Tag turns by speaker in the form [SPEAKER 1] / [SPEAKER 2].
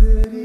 [SPEAKER 1] that